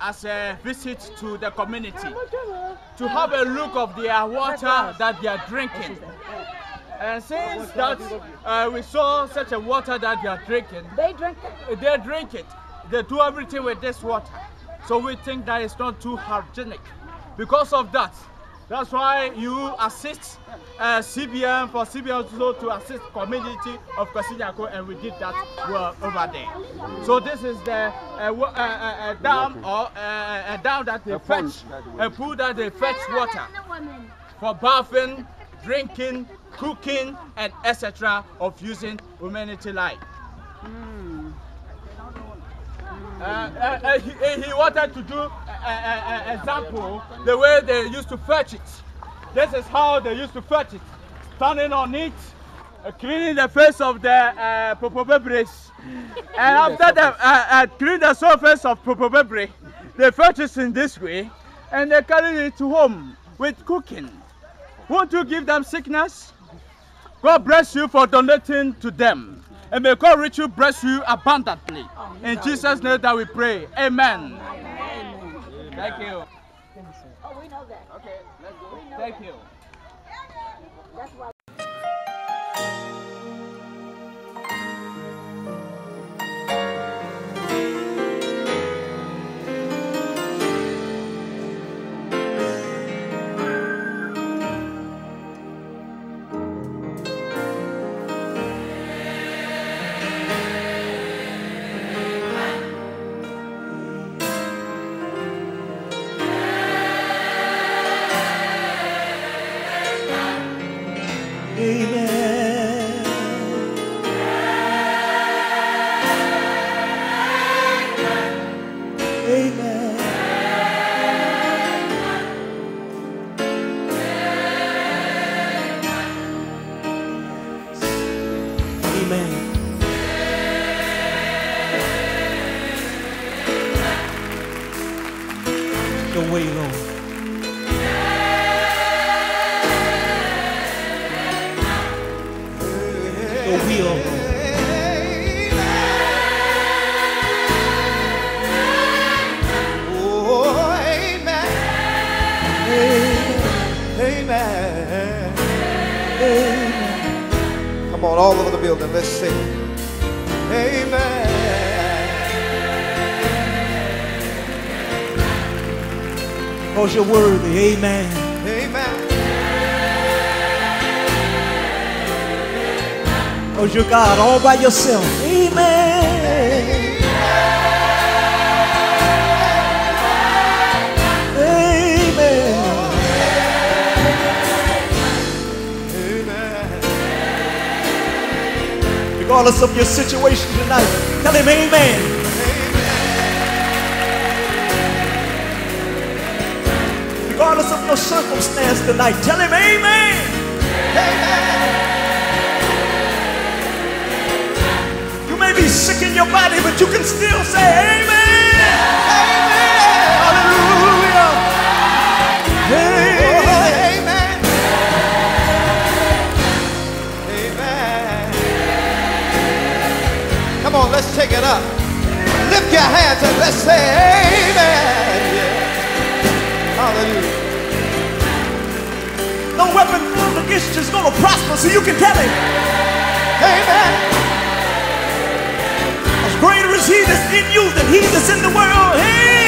as a visit to the community to have a look of their water that they are drinking. And since that uh, we saw such a water that they are drinking, They drink it. they drink it. They do everything with this water. So we think that it's not too hygienic. Because of that, that's why you assist uh, CBN for CBN also to assist community of Kwasi Nyarko and we did that well over there. So this is the uh, uh, uh, uh, dam or uh, a dam that they fetch, a pool that they fetch water for bathing, drinking, cooking, and etc. of using humanity life. Uh, uh, uh, he, uh, he wanted to do example the way they used to fetch it. This is how they used to fetch it. Standing on it, uh, cleaning the face of the uh, popobebres. and after the, uh, uh, clean the surface of popobebre, they fetch it in this way and they carry it to home with cooking. Won't you give them sickness? God bless you for donating to them. And may God rich you bless you abundantly. In Jesus' name that we pray. Amen. Thank you. Oh, we know that. Okay, let's go. Thank you. Your way, Lord. Your will, Lord. Oh, amen. Come on, all over the building, let's sing. Amen. Cause you're worthy. Amen. Amen. Cause you're God all by yourself. Amen. Regardless of your situation tonight, tell him amen. Regardless of your circumstance tonight, tell him amen. You may be sick in your body, but you can still say amen. It up. Lift your hands and let's say amen. Yeah. Hallelujah. No weapon formed against you is going to prosper, so you can tell him. Amen. As greater is he that's in you than he that's in the world.